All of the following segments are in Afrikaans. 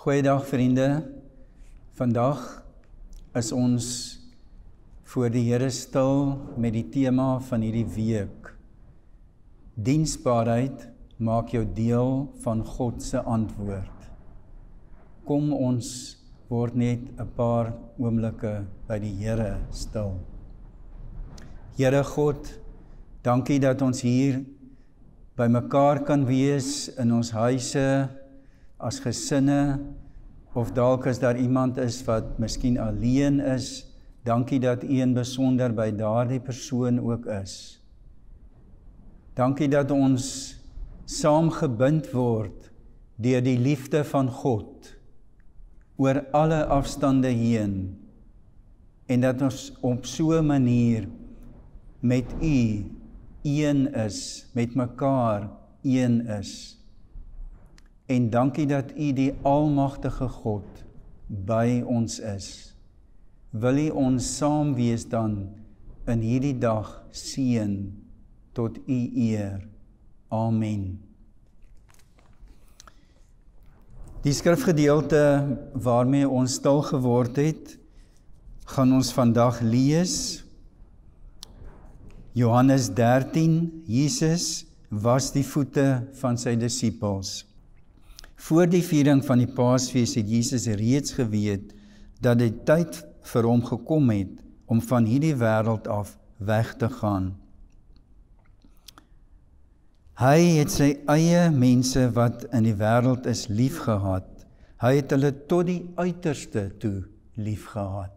Goeiedag vriende. Vandag is ons voor die Here stil met die tema van hierdie week. Diensbaarheid maak jou deel van God se antwoord. Kom ons word net 'n paar oomblikke by die Here stil. Here God, dankie dat ons hier by mekaar kan wees in ons huise as gesinne of dalk as daar iemand is wat miskien alleen is, dankie dat U in besonder by daardie persoon ook is. Dankie dat ons saamgebind word deur die liefde van God oor alle afstande heen en dat ons op so 'n manier met U een is, met mekaar een is. En dankie dat U die almagtige God by ons is. Wil U ons saam wees dan in hierdie dag seën tot U eer. Amen. Die skrifgedeelte waarmee ons stil geword het, gaan ons vandag lees. Johannes 13 Jesus was die voete van sy disippels. Voor die viering van die Paasfees het Jesus reeds geweet dat die tyd vir hom gekom het om van hierdie wêreld af weg te gaan. Hy het sy eie mense wat in die wêreld is liefgehad. Hy het hulle tot die uiterste toe liefgehad.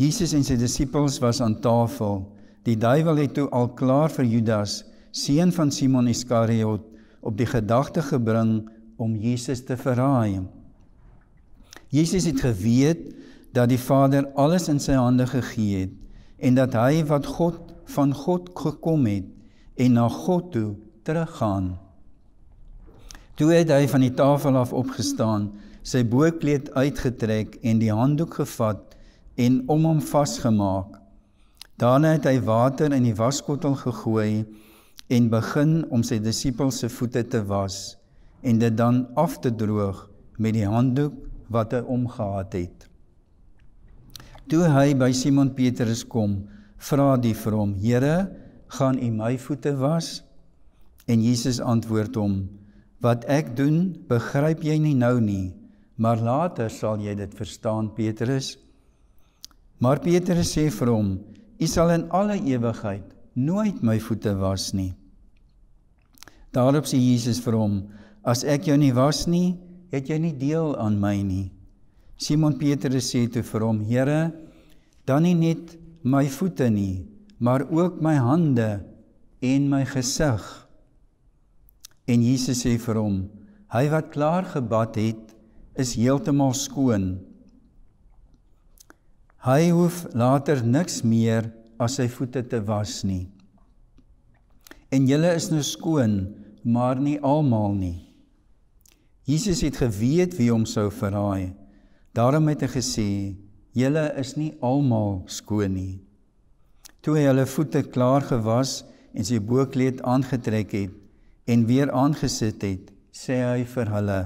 Jesus en sy disippels was aan tafel. Die duiwel het toe al klaar vir Judas, seun van Simon Iskariot, op die gedagte gebring om Jesus te verraai. Jesus het geweet dat die Vader alles in sy hande gegee het en dat hy wat God van God gekom het en na God toe teruggaan. Toe het hy van die tafel af opgestaan, sy boekleed uitgetrek en die handdoek gevat en om hom vasgemaak. Daarna het hy water in die waskottel gegooi en begin om sy disippels se voete te was en dit dan af te droog met die handdoek wat hy omgehad het. Toe hy by Simon Petrus kom, vra die vir hom: "Here, gaan U my voete was?" En Jesus antwoord hom: "Wat ek doen, begryp jy nie nou nie, maar later sal jy dit verstaan, Petrus." Maar Petrus sê vir hom: "U sal in alle ewigheid nooit my voete was nie." Daarop sê Jesus vir hom: "As ek jou nie was nie, het jy nie deel aan my nie." Simon Petrus sê toe vir hom: "Here, dan nie net my voete nie, maar ook my hande en my gesig." En Jesus sê vir hom: "Hy wat klaar gebad het, is heeltemal skoon. Hy hoef later niks meer as sy voete te was nie." En julle is nou skoon, maar nie almal nie. Jesus het geweet wie hom sou verraai. Daarom het hy gesê: "Julle is nie almal skoon nie." Toe hy hulle voete klaar gewas en sy boekleed aangetrek het en weer aangesit het, sê hy vir hulle: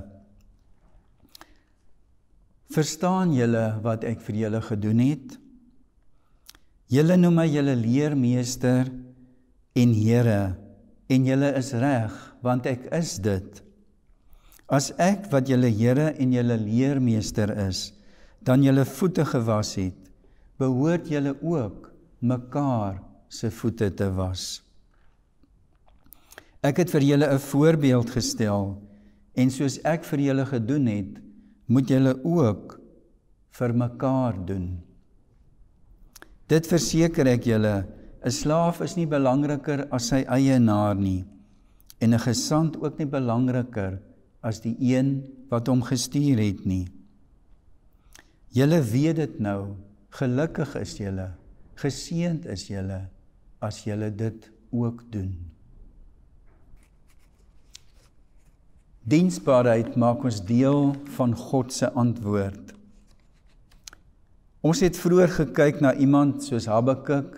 "Verstaan julle wat ek vir julle gedoen het? Julle noem my julle leermeester en Here." en julle is reg want ek is dit. As ek wat julle Here en julle leermeester is, dan julle voete gewas het, behoort julle ook mekaar se voete te was. Ek het vir julle 'n voorbeeld gestel en soos ek vir julle gedoen het, moet julle ook vir mekaar doen. Dit verseker ek julle 'n slaaf is nie belangriker as sy eienaar nie en 'n gesant ook nie belangriker as die een wat hom gestuur het nie. Julle weet dit nou, gelukkig is julle, geseënd is julle as julle dit ook doen. Diensbaarheid maak ons deel van God se antwoord. Ons het vroeër gekyk na iemand soos Habakuk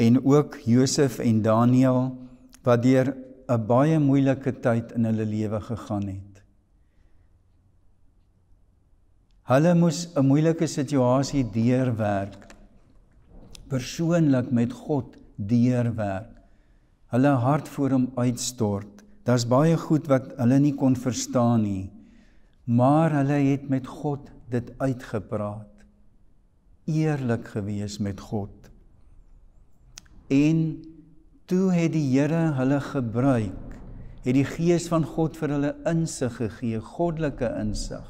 en ook Josef en Daniël wat deur 'n baie moeilike tyd in hulle lewe gegaan het. Hulle moes 'n moeilike situasie deurwerk. Persoonlik met God deurwerk. Hulle hart voor hom uitstort. Daar's baie goed wat hulle nie kon verstaan nie. Maar hulle het met God dit uitgepraat. Eerlik gewees met God. En toe het die Here hulle gebruik. Het die Gees van God vir hulle insig gegee, goddelike insig.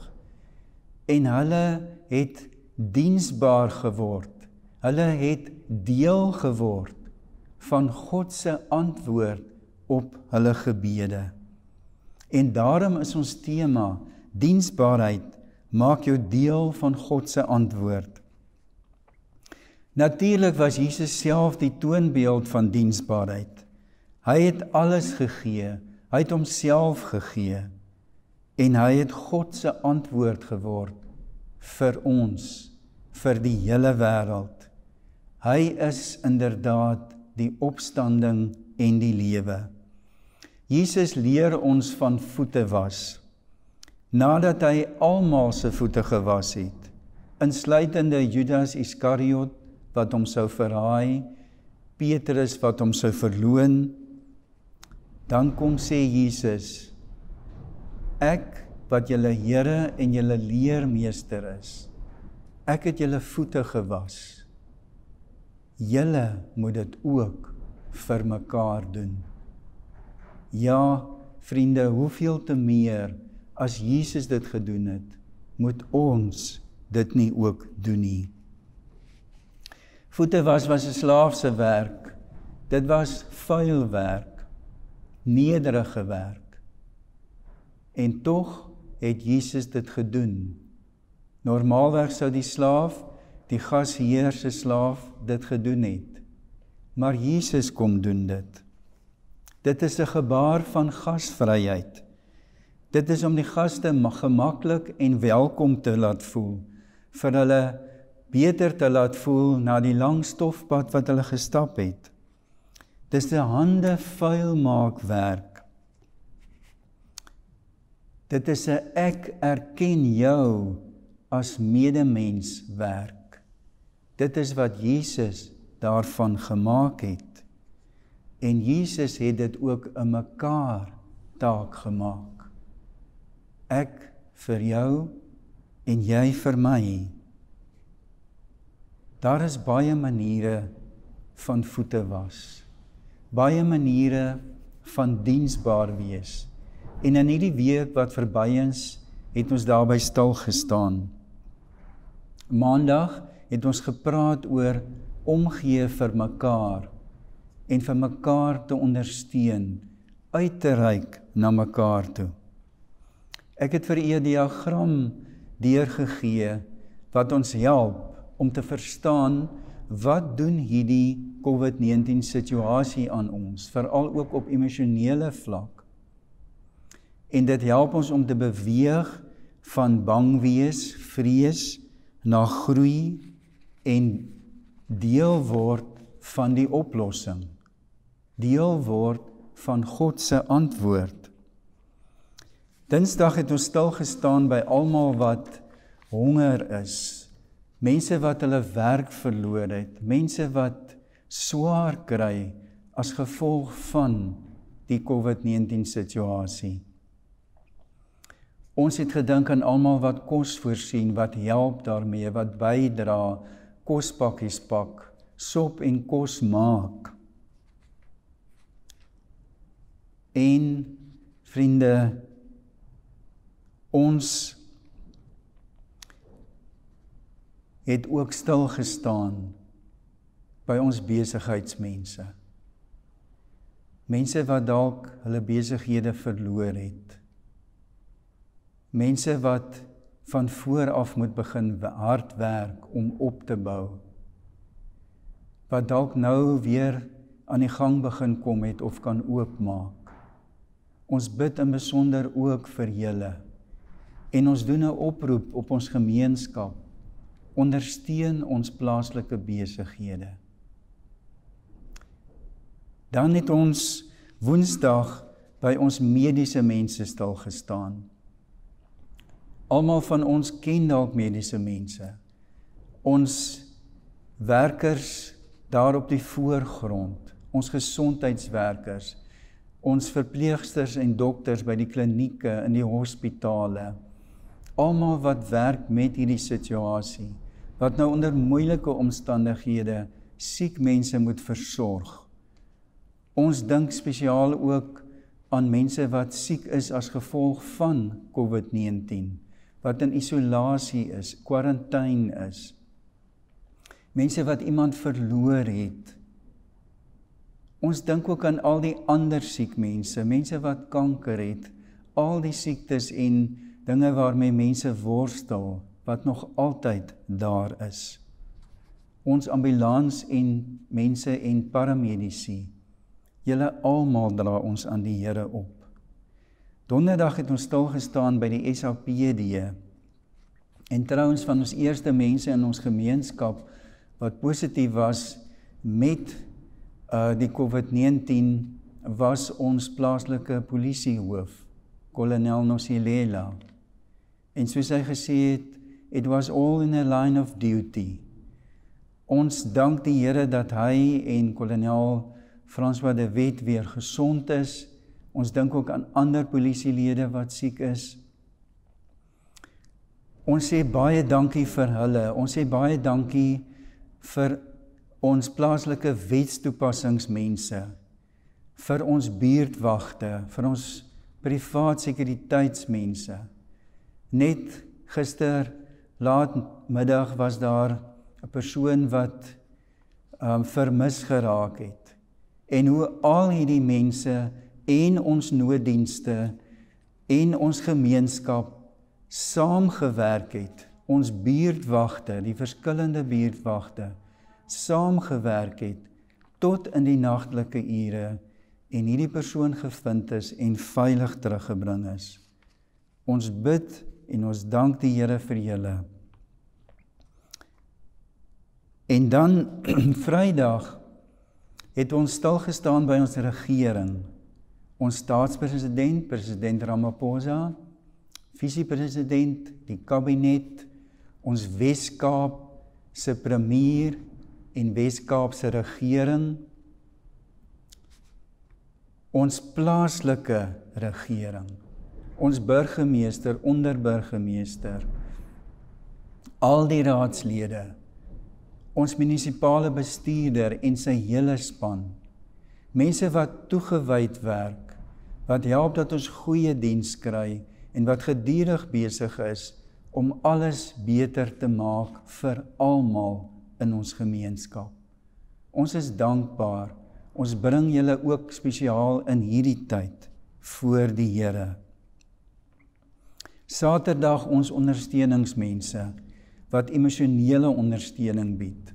En hulle het diensbaar geword. Hulle het deel geword van God se antwoord op hulle gebede. En daarom is ons tema diensbaarheid maak jou deel van God se antwoord. Natuurlik was Jesus self die toonbeeld van diensbaarheid. Hy het alles gegee. Hy het homself gegee en hy het God se antwoord geword vir ons, vir die hele wêreld. Hy is inderdaad die opstanding en die lewe. Jesus leer ons van voete was. Nadat hy almal se voete gewas het, insluitende Judas Iskariot wat hom sou verraai, Petrus wat hom sou verloon, dan kom sê Jesus: Ek wat julle Here en julle leermeester is, ek het julle voete gewas. Julle moet dit ook vir mekaar doen. Ja, vriende, hoeveel te meer as Jesus dit gedoen het, moet ons dit nie ook doen nie. Voete was was 'n slaaf se werk. Dit was vuil werk, nederige werk. En tog het Jesus dit gedoen. Normaalweg sou die slaaf, die gasheer se slaaf dit gedoen het. Maar Jesus kom doen dit. Dit is 'n gebaar van gasvryheid. Dit is om die gaste gemaklik en welkom te laat voel vir hulle beter te laat voel na die lang stofpad wat hulle gestap het. Dis 'n hande vuil maak werk. Dit is 'n ek erken jou as medemens werk. Dit is wat Jesus daarvan gemaak het. En Jesus het dit ook in mekaar taak gemaak. Ek vir jou en jy vir my. Daar is baie maniere van voete was. Baie maniere van diensbaar wees. En in hierdie week wat verby is, het ons daarby stil gestaan. Maandag het ons gepraat oor omgee vir mekaar en vir mekaar te ondersteun, uit te reik na mekaar toe. Ek het vir u 'n diagram deurgegee wat ons help om te verstaan wat doen hierdie COVID-19 situasie aan ons, veral ook op emosionele vlak. En dit help ons om te beweeg van bang wees, vrees na groei en deel word van die oplossing. Deel word van God se antwoord. Dinsdag het ons stil gestaan by almal wat honger is mense wat hulle werk verloor het, mense wat swaar kry as gevolg van die COVID-19 situasie. Ons het gedink aan almal wat kos voorsien, wat help daarmee, wat bydra, kospakkies pak, sop en kos maak. En vriende, ons het ook stil gestaan by ons besigheidsmense. Mense wat dalk hulle besighede verloor het. Mense wat van voor af moet begin hard werk om op te bou. Wat dalk nou weer aan die gang begin kom het of kan oopmaak. Ons bid in besonder ook vir julle. En ons doen 'n oproep op ons gemeenskap ondersteun ons plaaslike besighede. Dan het ons Woensdag by ons mediese mense stil gestaan. Almal van ons ken dalk mediese mense. Ons werkers daar op die voorgrond, ons gesondheidswerkers, ons verpleegsters en dokters by die klinieke in die hospitale. Almal wat werk met hierdie situasie, wat nou onder moeilike omstandighede siek mense moet versorg. Ons dink spesiaal ook aan mense wat siek is as gevolg van COVID-19, wat in isolasie is, kwarantyne is. Mense wat iemand verloor het. Ons dink ook aan al die ander siek mense, mense wat kanker het, al die siektes en dinge waarmee mense worstel wat nog altyd daar is ons ambulans en mense en paramedici. Julle almal dra ons aan die Here op. Donderdag het ons stil gestaan by die SAPD. En trouens van ons eerste mense in ons gemeenskap wat positief was met uh die COVID-19 was ons plaaslike polisiehoof, kolonel Nosilela. En soos hy gesê het, it was all in a line of duty. Ons dank die Here dat hy en kolonel François de Wet weer gesond is. Ons dink ook aan ander polisielede wat siek is. Ons sê baie dankie vir hulle. Ons sê baie dankie vir ons plaaslike wetstoepassingsmense, vir ons buurtwagte, vir ons privaat sekuriteitsmense. Net gister laat middag was daar 'n persoon wat um vermis geraak het. En hoe al hierdie mense en ons nooddienste en ons gemeenskap saamgewerk het. Ons buurtwagte, die verskillende buurtwagte saamgewerk het tot in die nagtelike ure en hierdie persoon gevind is en veilig teruggebring is. Ons bid en ons dank die Here vir julle. En dan Vrydag het ons stil gestaan by ons regering. Ons staatspresident, president Ramaphosa, visiepresident, die kabinet, ons Wes-Kaap se premier en Wes-Kaap se regering, ons plaaslike regering, ons burgemeester, onderburgemeester, al die raadslede ons munisipale bestuurder en sy hele span. Mense wat toegewyd werk, wat help dat ons goeie diens kry en wat gedurig besig is om alles beter te maak vir almal in ons gemeenskap. Ons is dankbaar. Ons bring julle ook spesiaal in hierdie tyd voor die Here. Saterdag ons ondersteuningsmense wat emosionele ondersteuning bied.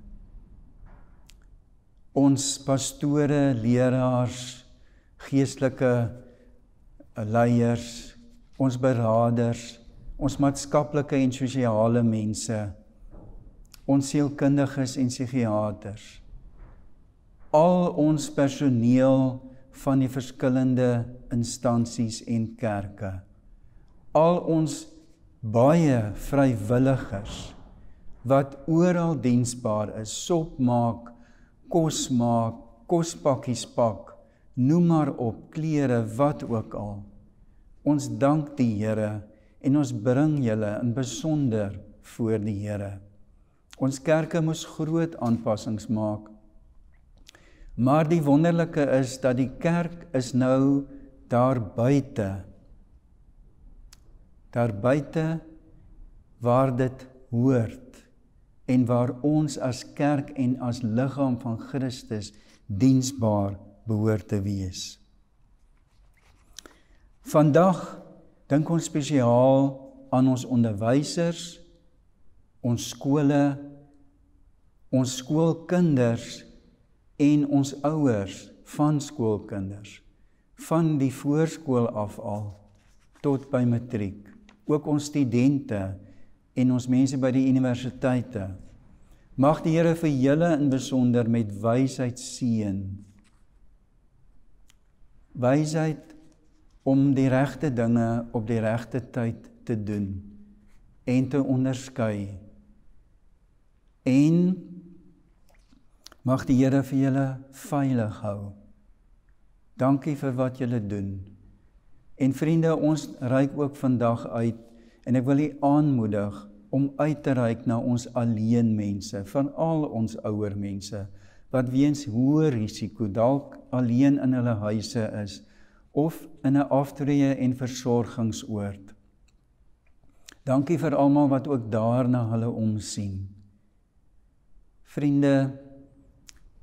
Ons pastore, leraars, geestelike leiers, ons beraders, ons maatskaplike en sosiale mense, ons sielkundiges en psigiaters. Al ons personeel van die verskillende instansies en kerke. Al ons baie vrywilligers wat oral diensbaar is, sop maak, kos maak, kospakkies pak, noem maar op, klere, wat ook al. Ons dank die Here en ons bring julle in besonder voor die Here. Ons kerke moes groot aanpassings maak. Maar die wonderlike is dat die kerk is nou daar buite. Daar buite waar dit hoort en waar ons as kerk en as liggaam van Christus diensbaar behoort te wees. Vandag dink ons spesiaal aan ons onderwysers, ons skole, ons skoolkinders en ons ouers van skoolkinders van die voorskool af al tot by matriek, ook ons studente en ons mense by die universiteite. Mag die Here vir julle in besonder met wysheid seën. Wysheid om die regte dinge op die regte tyd te doen. en te onderskei. En mag die Here vir julle veilig hou. Dankie vir wat julle doen. En vriende, ons reik ook vandag uit en ek wil u aanmoedig om uit te reik na ons alleen mense, van al ons ouer mense wat weens hoë risiko dalk alleen in hulle huise is of in 'n aftrede en versorgingsoord. Dankie vir almal wat ook daarna hulle omsien. Vriende,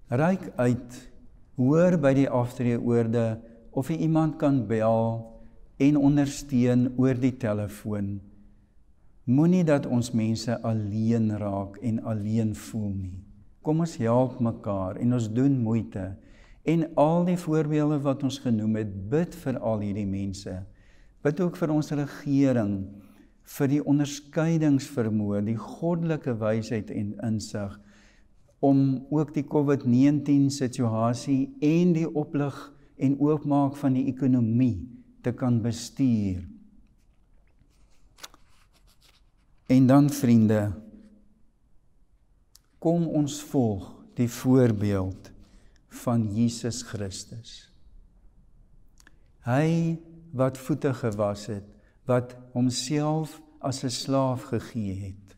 reik uit hoor by die aftreeoorde of jy iemand kan bel en ondersteun oor die telefoon. Moenie dat ons mense alleen raak en alleen voel nie. Kom ons help mekaar en ons doen moeite. En al die voorbeelde wat ons genoem het, bid vir al hierdie mense. Bid ook vir ons regering vir die onderskeidingsvermoë, die goddelike wysheid en insig om ook die COVID-19 situasie en die oplig en oopmaak van die ekonomie te kan bestuur. En dan vriende, kom ons volg die voorbeeld van Jesus Christus. Hy wat voete gewas het, wat homself as 'n slaaf gegee het.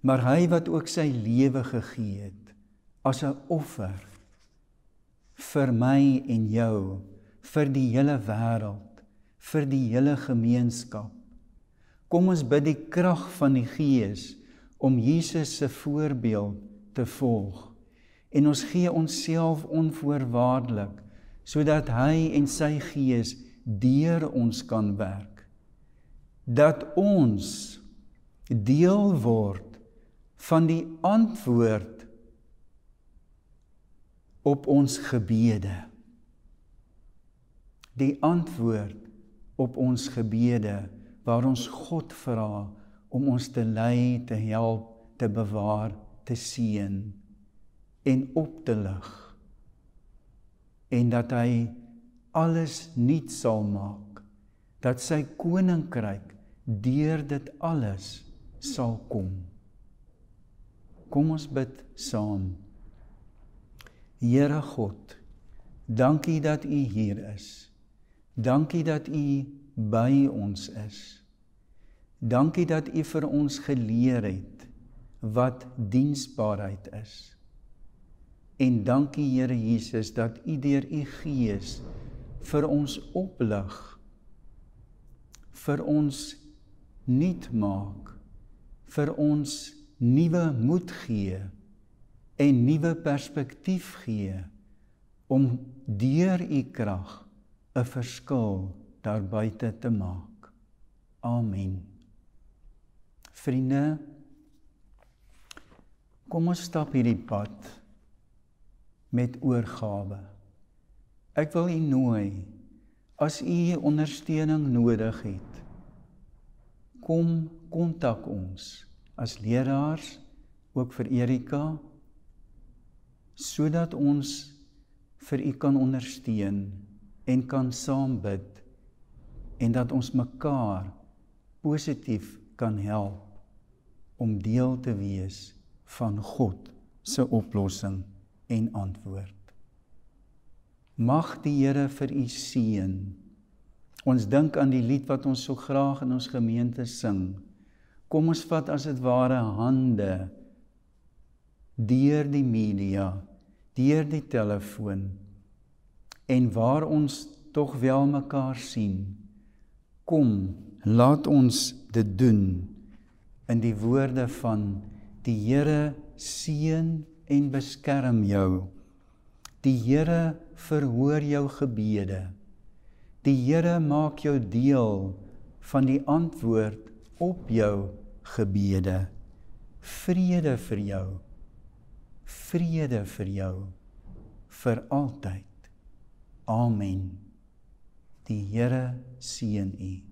Maar hy wat ook sy lewe gegee het as 'n offer vir my en jou, vir die hele wêreld, vir die hele gemeenskap. Kom ons bid die krag van die Gees om Jesus se voorbeeld te volg. En ons gee onsself onvoorwaardelik sodat hy en sy Gees deur ons kan werk. Dat ons deel word van die antwoord op ons gebede. Die antwoord op ons gebede waar ons God vra om ons te lei, te help, te bewaar, te seën en op te lig. En dat hy alles nuut sal maak, dat sy koninkryk deur dit alles sal kom. Kom ons bid saam. Here God, dankie dat U hier is. Dankie dat U by ons is. Dankie dat U vir ons geleer het wat diensbaarheid is. En dankie Here Jesus dat U deur U Gees vir ons oplig vir ons nuut maak vir ons nuwe moed gee en nuwe perspektief gee om deur u krag 'n verskil daar buite te maak. Amen. Vriende, kom ons stap hierdie pad met oorgawe. Ek wil u nooi as u ondersteuning nodig het. Kom kontak ons as leraars ook vir Erika sodat ons vir u kan ondersteun en kan saam bid en dat ons mekaar positief kan help om deel te wees van God se oplossing en antwoord. Mag die Here vir u seën. Ons dink aan die lied wat ons so graag in ons gemeente sing. Kom ons vat as dit ware hande deur die media, deur die telefoon en waar ons tog wel mekaar sien Kom, laat ons dit doen in die woorde van die Here seën en beskerm jou. Die Here verhoor jou gebede. Die Here maak jou deel van die antwoord op jou gebede. Vrede vir jou. Vrede vir jou vir altyd. Amen. Die Here seën u.